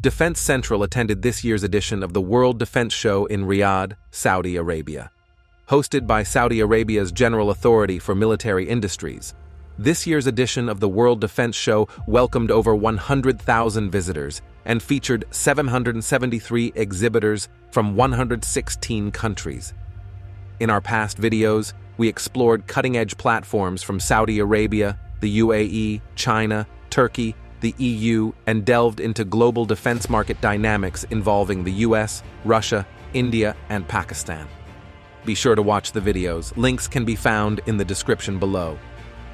Defense Central attended this year's edition of the World Defense Show in Riyadh, Saudi Arabia. Hosted by Saudi Arabia's General Authority for Military Industries, this year's edition of the World Defense Show welcomed over 100,000 visitors and featured 773 exhibitors from 116 countries. In our past videos, we explored cutting-edge platforms from Saudi Arabia, the UAE, China, Turkey, the EU, and delved into global defense market dynamics involving the US, Russia, India, and Pakistan. Be sure to watch the videos. Links can be found in the description below.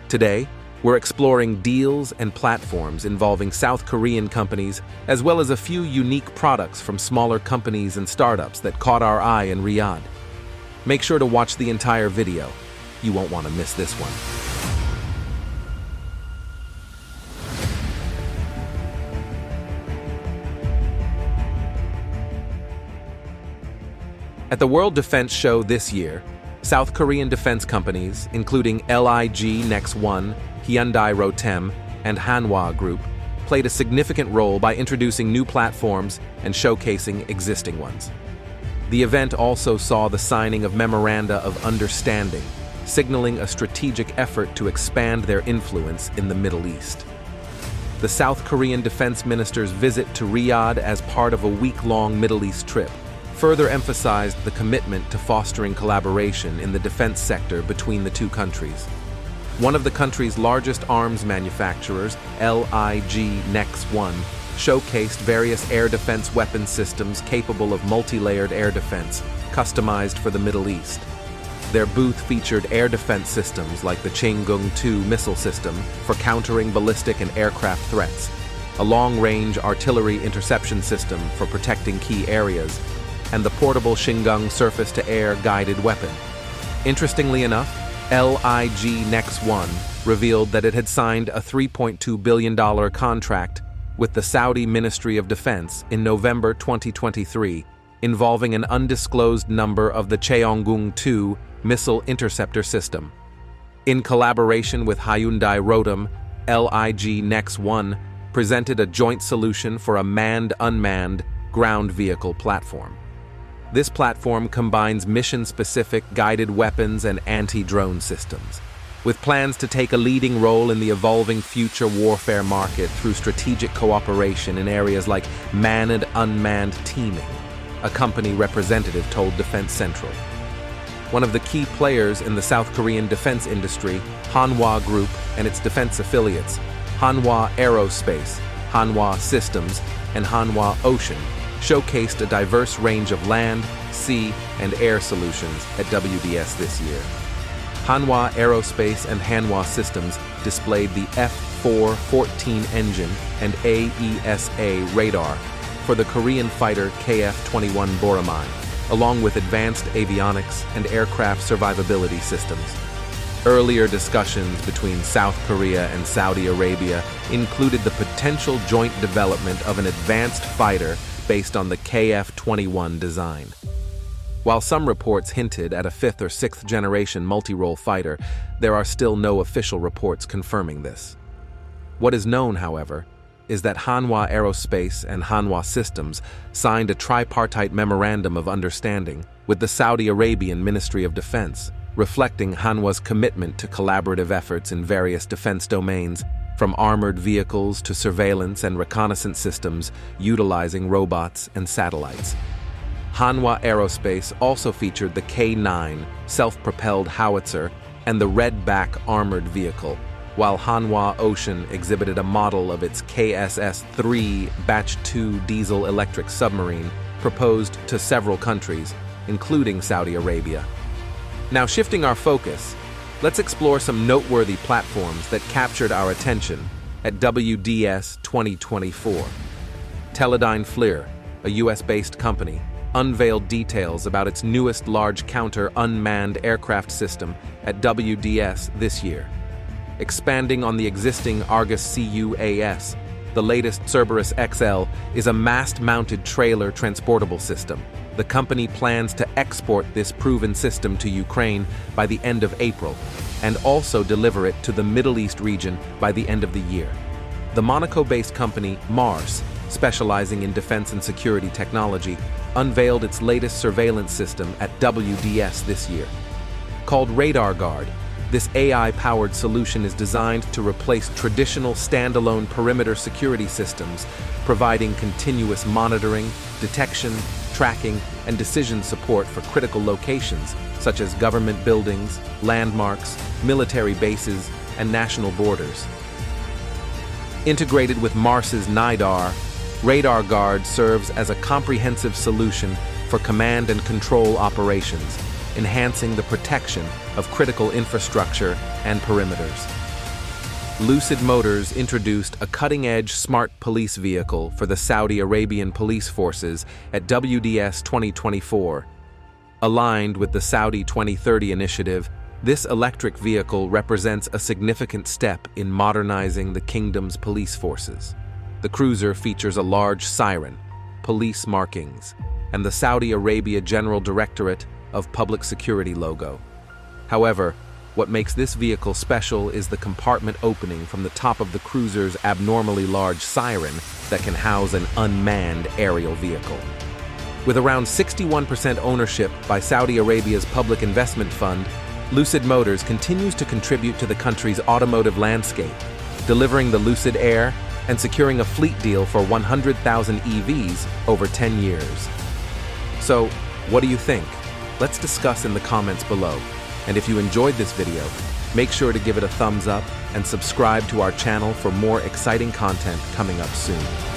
Today, we're exploring deals and platforms involving South Korean companies, as well as a few unique products from smaller companies and startups that caught our eye in Riyadh. Make sure to watch the entire video. You won't want to miss this one. At the World Defense Show this year, South Korean defense companies, including LIG Nex 1, Hyundai Rotem, and Hanwha Group, played a significant role by introducing new platforms and showcasing existing ones. The event also saw the signing of memoranda of understanding, signaling a strategic effort to expand their influence in the Middle East. The South Korean defense minister's visit to Riyadh as part of a week-long Middle East trip further emphasized the commitment to fostering collaboration in the defense sector between the two countries. One of the country's largest arms manufacturers, LIG Nex 1, showcased various air defense weapon systems capable of multi-layered air defense, customized for the Middle East. Their booth featured air defense systems like the Cheongung-2 missile system for countering ballistic and aircraft threats, a long-range artillery interception system for protecting key areas, and the portable Shingung surface-to-air guided weapon. Interestingly enough, LIG Nex 1 revealed that it had signed a $3.2 billion contract with the Saudi Ministry of Defense in November 2023 involving an undisclosed number of the Cheongung-2 missile interceptor system. In collaboration with Hyundai Rotem, LIG Nex 1 presented a joint solution for a manned-unmanned ground vehicle platform. This platform combines mission-specific guided weapons and anti-drone systems, with plans to take a leading role in the evolving future warfare market through strategic cooperation in areas like manned unmanned teaming, a company representative told Defense Central. One of the key players in the South Korean defense industry, Hanwha Group and its defense affiliates, Hanwha Aerospace, Hanwha Systems, and Hanwha Ocean, showcased a diverse range of land, sea, and air solutions at WDS this year. Hanwha Aerospace and Hanwha Systems displayed the F-414 engine and AESA radar for the Korean fighter KF-21 Boramae, along with advanced avionics and aircraft survivability systems. Earlier discussions between South Korea and Saudi Arabia included the potential joint development of an advanced fighter based on the KF-21 design. While some reports hinted at a fifth or sixth generation multi-role fighter, there are still no official reports confirming this. What is known, however, is that Hanwha Aerospace and Hanwha Systems signed a tripartite memorandum of understanding with the Saudi Arabian Ministry of Defense, reflecting Hanwha's commitment to collaborative efforts in various defense domains from armored vehicles to surveillance and reconnaissance systems utilizing robots and satellites. Hanwha Aerospace also featured the K-9 self-propelled howitzer and the Redback armored vehicle, while Hanwha Ocean exhibited a model of its KSS-3 Batch 2 diesel-electric submarine proposed to several countries, including Saudi Arabia. Now shifting our focus, let's explore some noteworthy platforms that captured our attention at WDS 2024. Teledyne FLIR, a US-based company, unveiled details about its newest large counter unmanned aircraft system at WDS this year. Expanding on the existing Argus CUAS, the latest Cerberus XL is a mast-mounted trailer transportable system the company plans to export this proven system to Ukraine by the end of April and also deliver it to the Middle East region by the end of the year. The Monaco-based company MARSS specializing in defense and security technology, unveiled its latest surveillance system at WDS this year. Called RADIRguard, this AI-powered solution is designed to replace traditional standalone perimeter security systems, providing continuous monitoring, detection, tracking, and decision support for critical locations such as government buildings, landmarks, military bases, and national borders. Integrated with MARSS's NiDAR, Radar Guard serves as a comprehensive solution for command and control operations, enhancing the protection of critical infrastructure and perimeters. Lucid Motors introduced a cutting-edge smart police vehicle for the Saudi Arabian police forces at WDS 2024. Aligned with the Saudi 2030 initiative, this electric vehicle represents a significant step in modernizing the kingdom's police forces. The cruiser features a large siren, police markings, and the Saudi Arabia General Directorate of Public Security logo. However, what makes this vehicle special is the compartment opening from the top of the cruiser's abnormally large siren that can house an unmanned aerial vehicle. With around 61% ownership by Saudi Arabia's Public Investment Fund, Lucid Motors continues to contribute to the country's automotive landscape, delivering the Lucid Air and securing a fleet deal for 100,000 EVs over 10 years. So, what do you think? Let's discuss in the comments below. And if you enjoyed this video, make sure to give it a thumbs up and subscribe to our channel for more exciting content coming up soon.